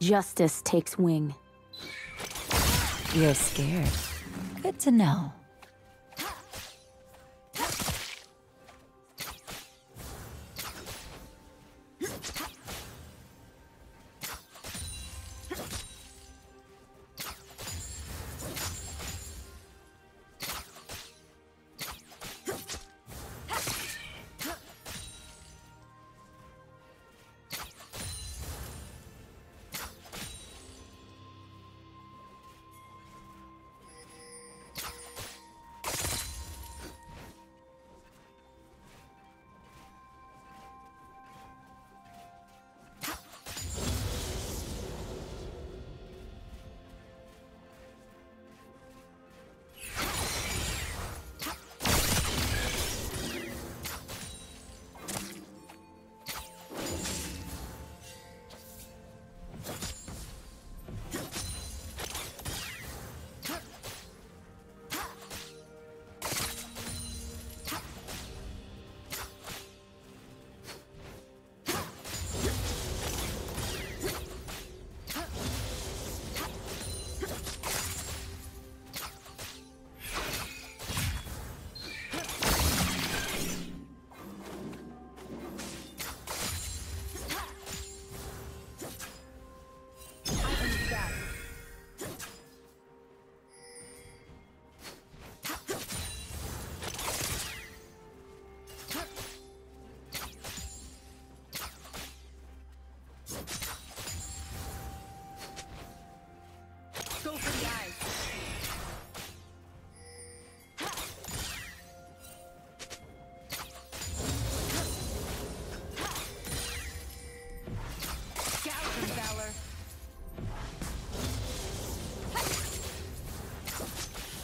Justice takes wing. You're scared. Good to know.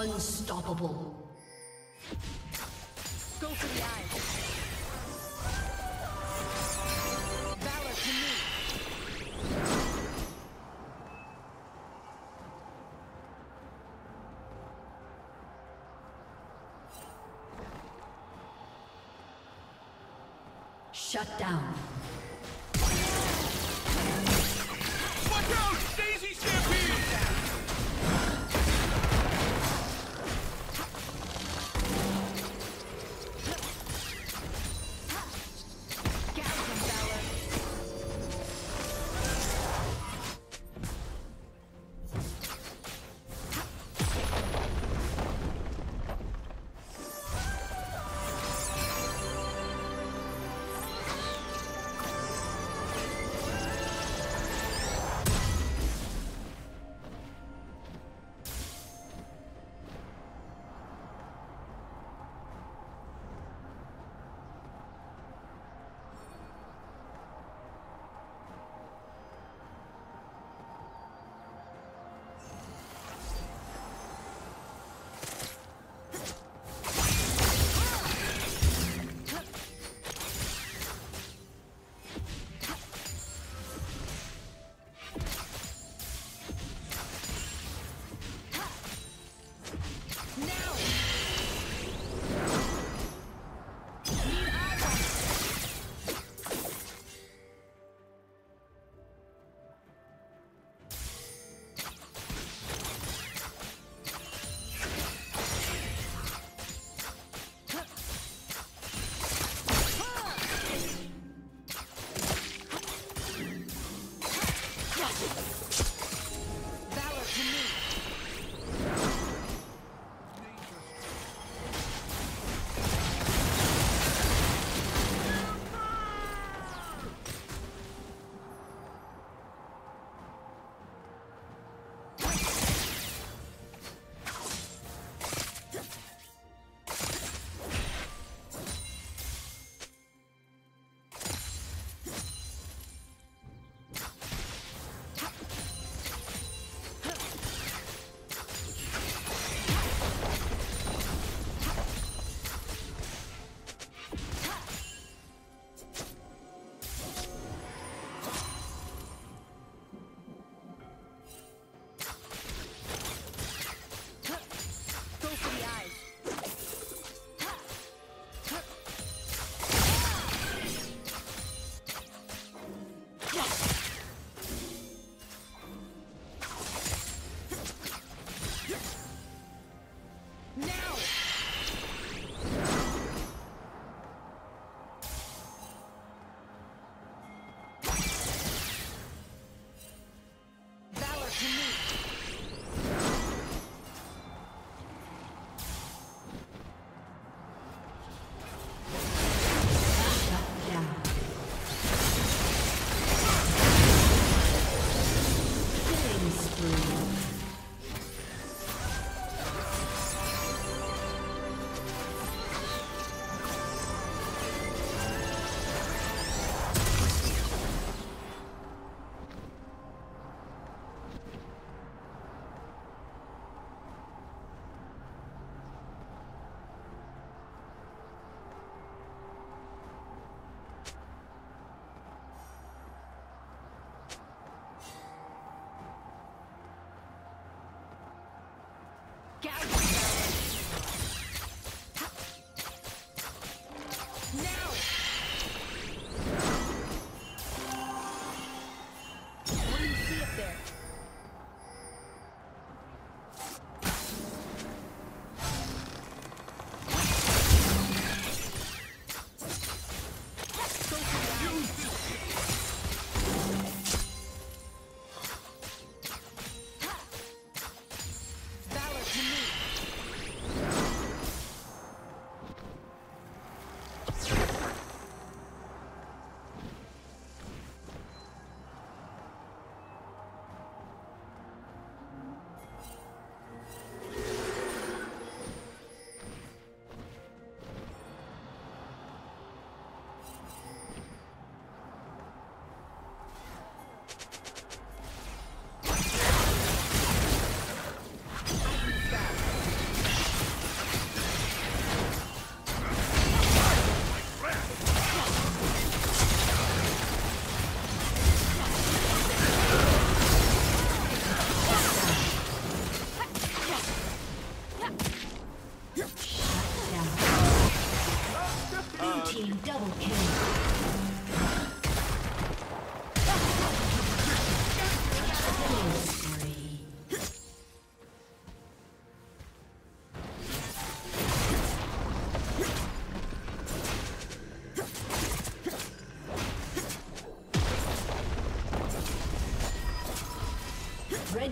Unstoppable. Go for the eyes.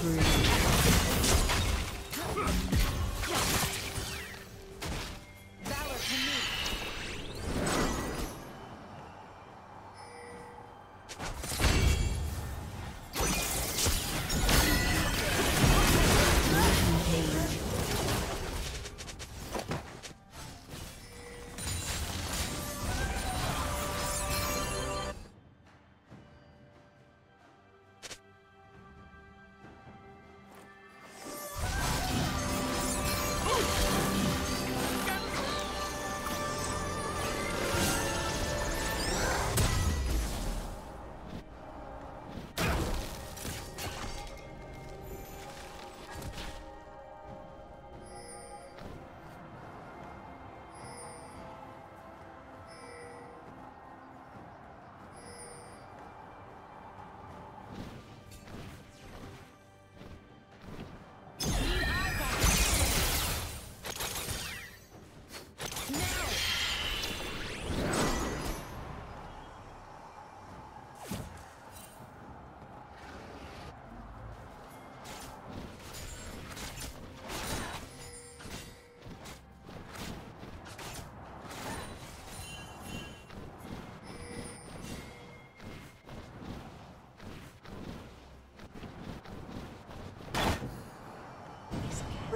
three.